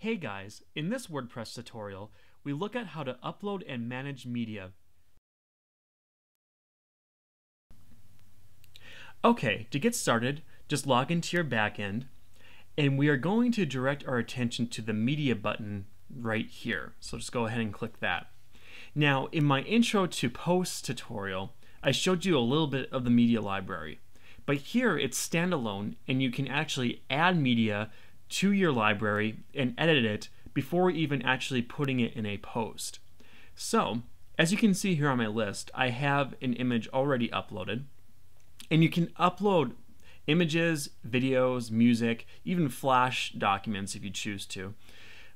Hey guys, in this WordPress tutorial, we look at how to upload and manage media. Okay, to get started, just log into your backend, and we are going to direct our attention to the media button right here. So just go ahead and click that. Now, in my intro to posts tutorial, I showed you a little bit of the media library. But here it's standalone and you can actually add media to your library and edit it before even actually putting it in a post. So, as you can see here on my list, I have an image already uploaded. And you can upload images, videos, music, even Flash documents if you choose to.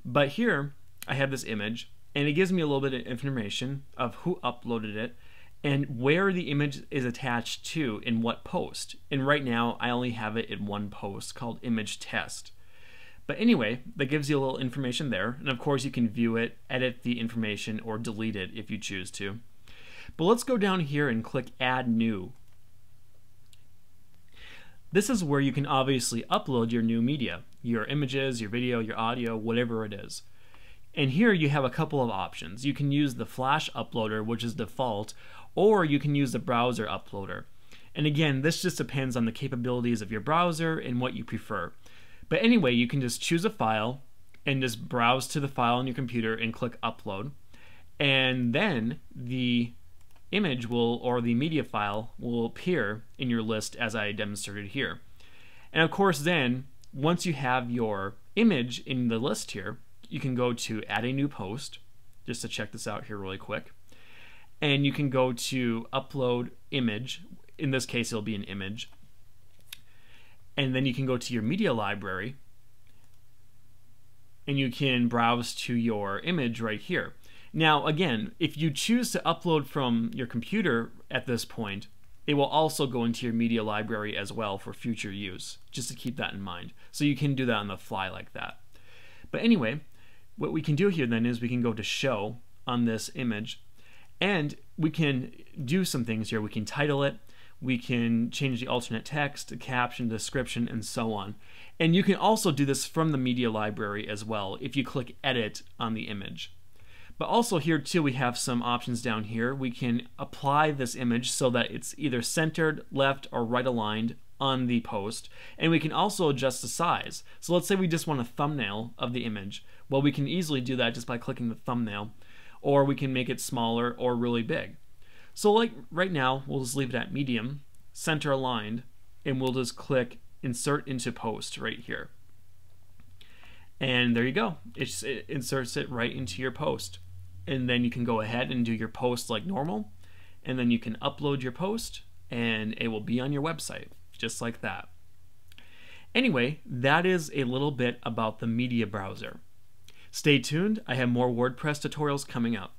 But here, I have this image, and it gives me a little bit of information of who uploaded it and where the image is attached to in what post. And right now, I only have it in one post called image test. But anyway, that gives you a little information there. And of course, you can view it, edit the information, or delete it if you choose to. But let's go down here and click Add New. This is where you can obviously upload your new media, your images, your video, your audio, whatever it is. And here you have a couple of options. You can use the Flash uploader, which is default, or you can use the browser uploader. And again, this just depends on the capabilities of your browser and what you prefer. But anyway, you can just choose a file and just browse to the file on your computer and click upload. And then the image will, or the media file will appear in your list as I demonstrated here. And of course then, once you have your image in the list here, you can go to add a new post, just to check this out here really quick. And you can go to upload image, in this case it'll be an image, and then you can go to your media library and you can browse to your image right here. Now, again, if you choose to upload from your computer at this point, it will also go into your media library as well for future use, just to keep that in mind. So you can do that on the fly like that. But anyway, what we can do here then is we can go to show on this image and we can do some things here. We can title it, we can change the alternate text, caption, description, and so on. And you can also do this from the media library as well if you click edit on the image. But also here too we have some options down here. We can apply this image so that it's either centered, left, or right aligned on the post. And we can also adjust the size. So let's say we just want a thumbnail of the image. Well, we can easily do that just by clicking the thumbnail. Or we can make it smaller or really big. So like right now, we'll just leave it at medium, center aligned, and we'll just click insert into post right here. And there you go. It, it inserts it right into your post. And then you can go ahead and do your post like normal. And then you can upload your post and it will be on your website, just like that. Anyway, that is a little bit about the media browser. Stay tuned, I have more WordPress tutorials coming up.